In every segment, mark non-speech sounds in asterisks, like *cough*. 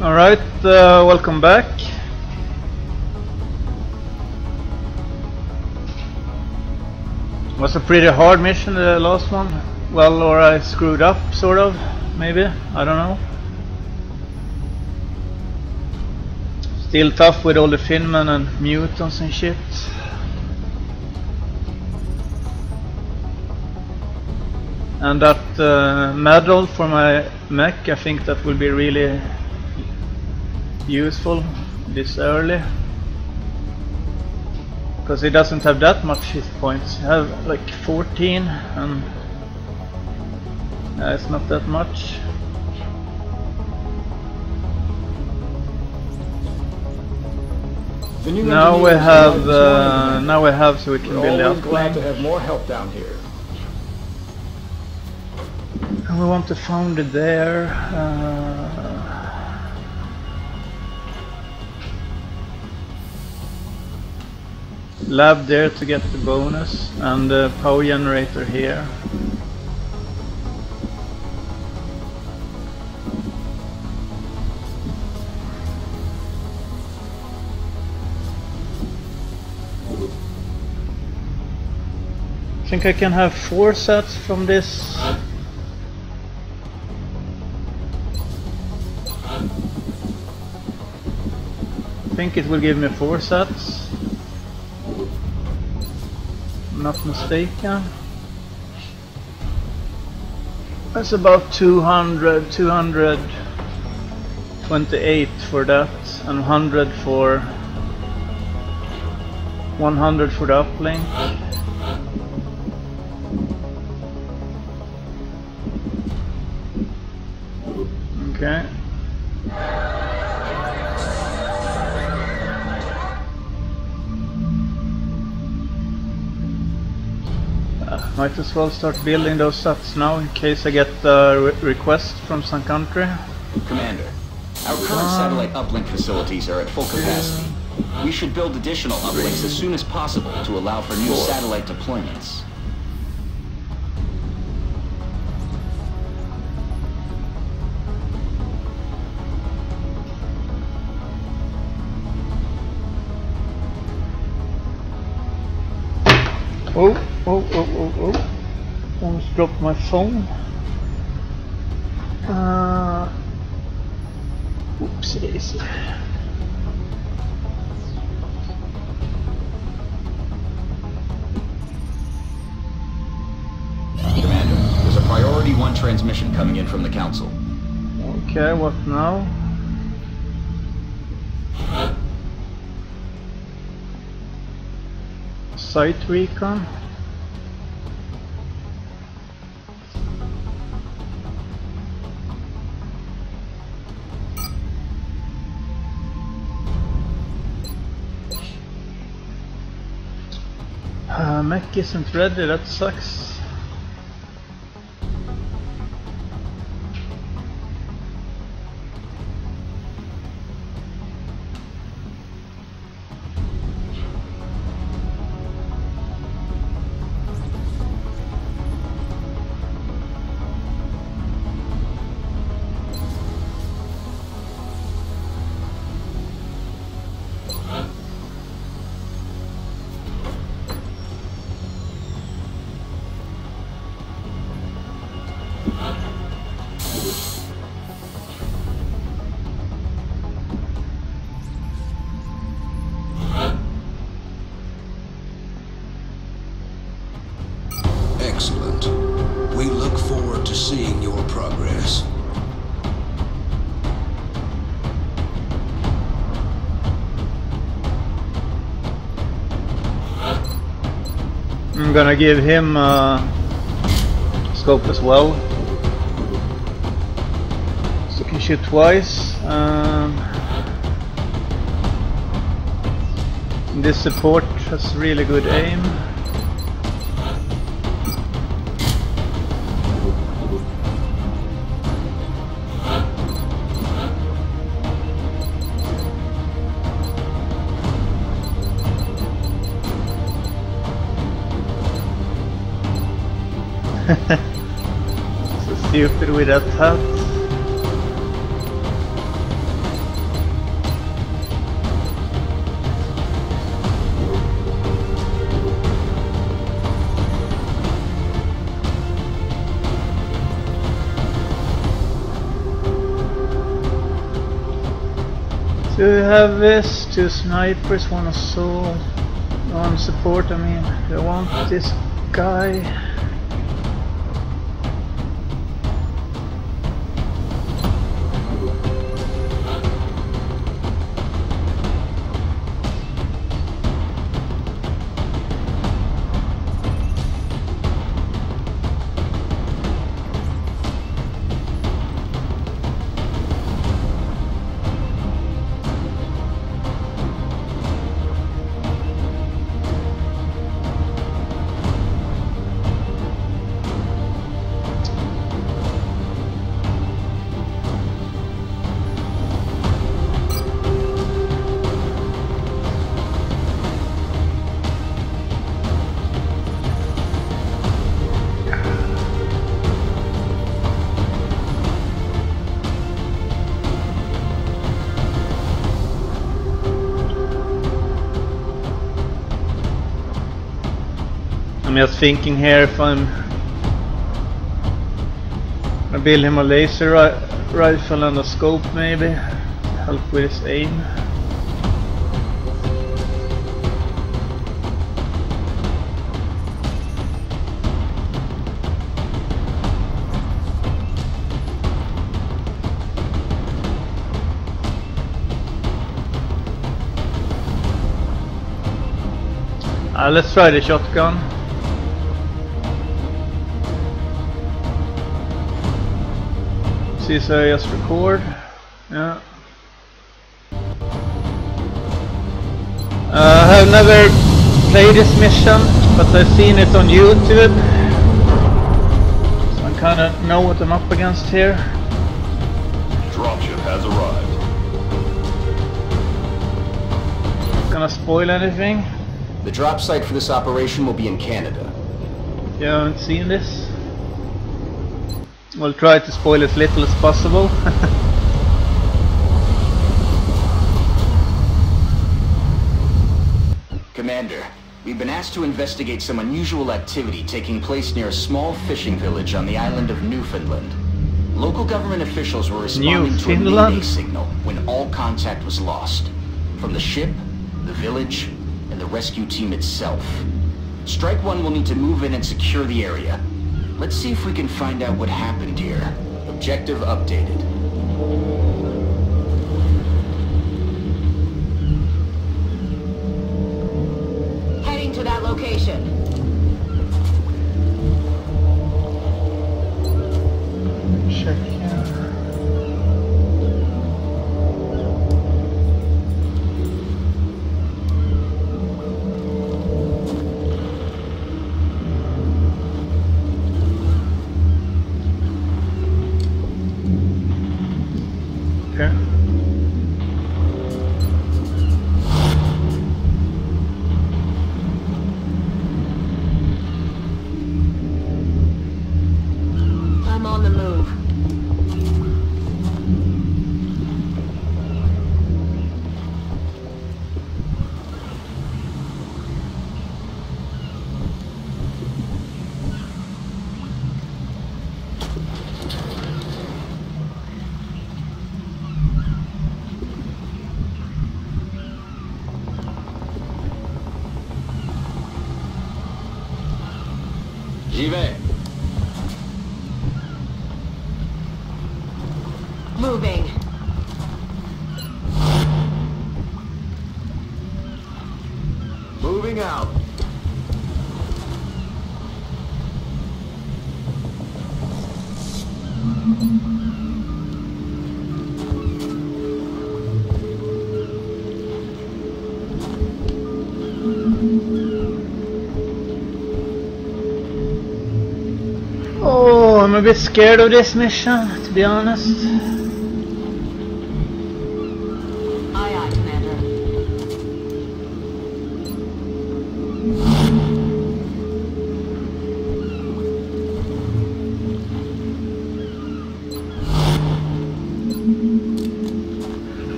Alright, uh, welcome back. Was a pretty hard mission, the last one. Well, or I screwed up, sort of, maybe, I don't know. Still tough with all the Finman and mutants and shit. And that uh, medal for my mech, I think that will be really useful this early. Because he doesn't have that much hit points. He have like 14 and it's not that much. Now we have, uh, now we have so we can We're build glad to have more help down here. And we want to found it there. Uh, lab there to get the bonus and the power generator here. I think I can have four sets from this. I think it will give me four sets. Not mistaken. That's about 200, 228 for that, and 100 for 100 for the uplink. Uh, might as well start building those sets now in case I get a re request from some country. Commander, our current satellite uplink facilities are at full capacity. We should build additional uplinks as soon as possible to allow for new satellite deployments. Oh, oh, oh, oh, oh. Almost dropped my phone. Uh, oopsie daisy. Commander, there's a priority one transmission coming in from the Council. Okay, what now? Site recon? Uh, mech isn't ready, that sucks. Excellent. We look forward to seeing your progress. I'm gonna give him uh, scope as well. So he can shoot twice. Um, this support has really good aim. stupid with that hat. So we have this, two snipers, one assault, one support, I mean, I want this guy. Just thinking here if I'm I build him a laser ri rifle and a scope maybe help with his aim. Uh, let's try the shotgun. See so I just record. Yeah. Uh, I have never played this mission, but I've seen it on YouTube. So I kinda know what I'm up against here. Dropship has arrived. Gonna spoil anything. The drop site for this operation will be in Canada. You haven't seen this? We'll try to spoil as little as possible. *laughs* Commander, we've been asked to investigate some unusual activity taking place near a small fishing village on the island of Newfoundland. Local government officials were responding to a mayday signal when all contact was lost. From the ship, the village, and the rescue team itself. Strike One will need to move in and secure the area. Let's see if we can find out what happened here. Objective updated. Heading to that location. Oh, I'm a bit scared of this mission, to be honest.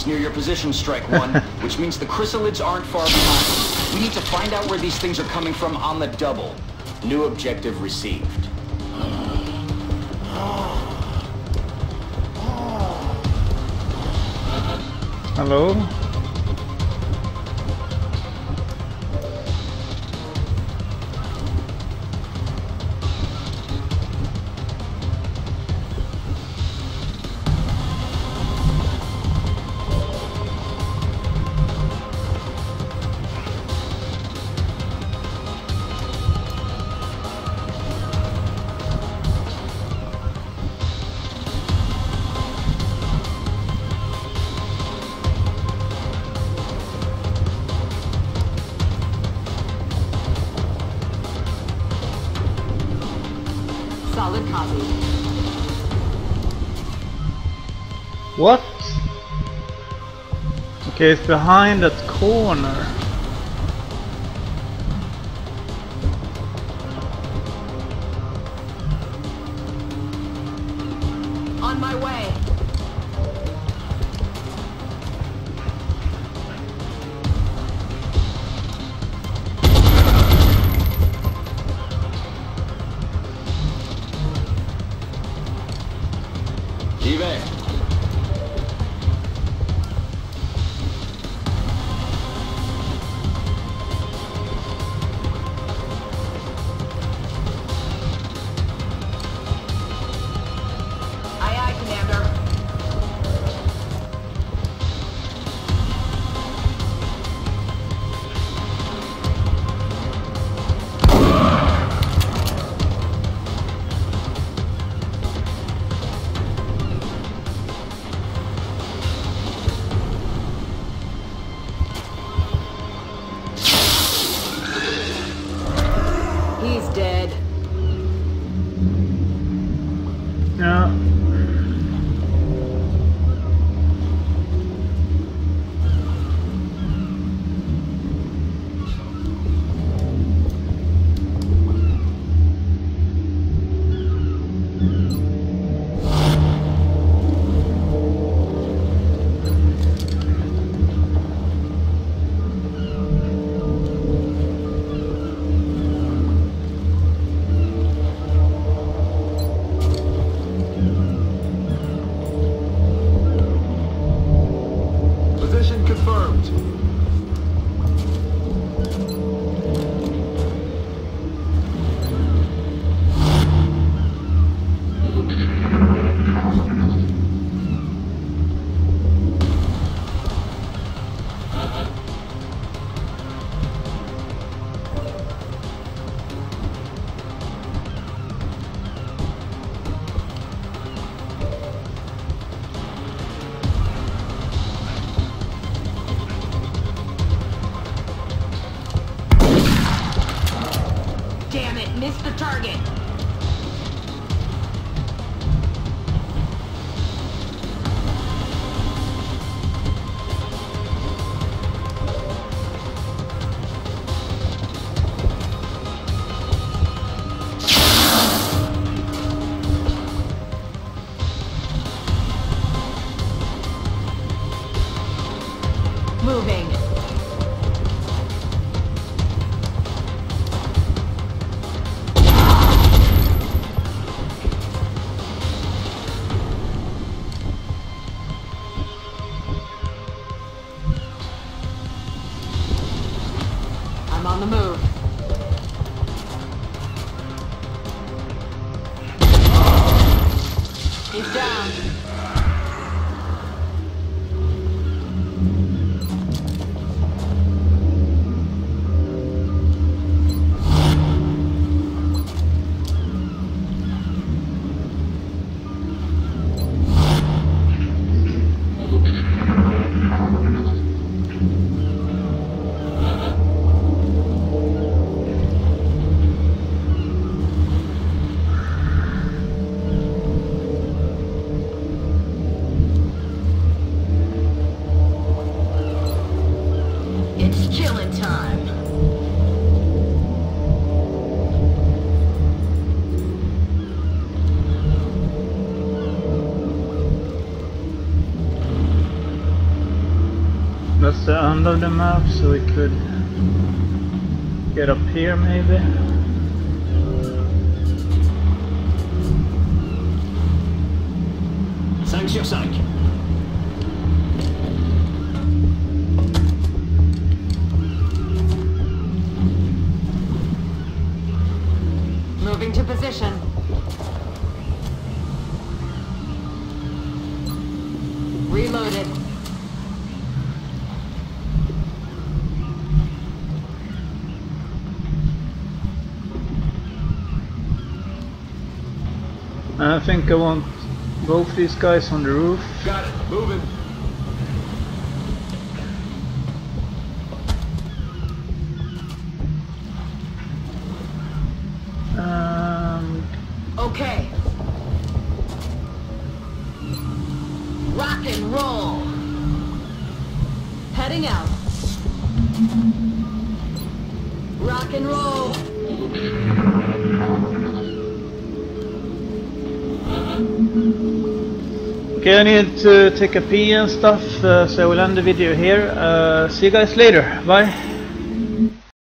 Zombies near your position, Strike One, *laughs* which means the chrysalids aren't far behind. We need to find out where these things are coming from on the double. New objective received. Hello? What? Okay, it's behind that corner. On my way. Target. Moving. The end of the map so we could get up here maybe. Cinq sur 5. I think I want both these guys on the roof. Got it. Moving. Okay, I need to take a pee and stuff, uh, so I will end the video here. Uh, see you guys later. Bye.